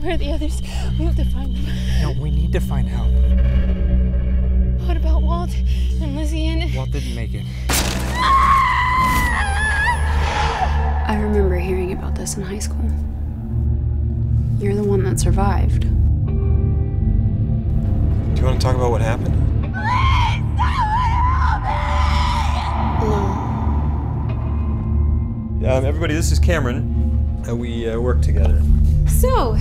Where are the others? We have to find them. No, we need to find help. What about Walt and Lizzie and. Walt didn't make it. I remember hearing about this in high school. You're the one that survived. Do you want to talk about what happened? No. Um, everybody, this is Cameron. Uh, we uh, work together. So,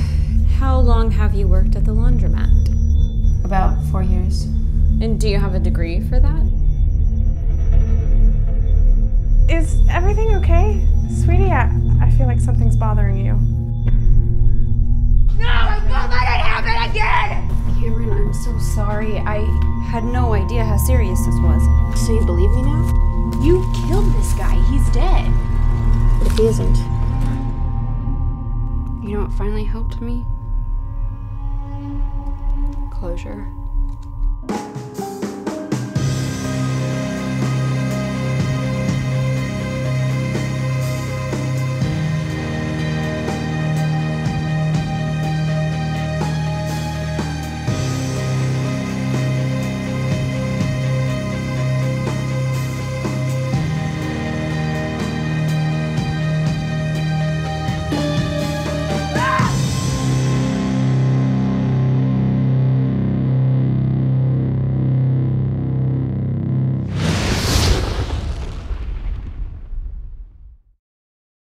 how long have you worked at the laundromat? About four years. And do you have a degree for that? Is everything okay? Sweetie, I, I feel like something's bothering you. No! Cameron, I'm so sorry. I had no idea how serious this was. So you believe me now? You killed this guy. He's dead. But if he isn't? You know what finally helped me? Closure.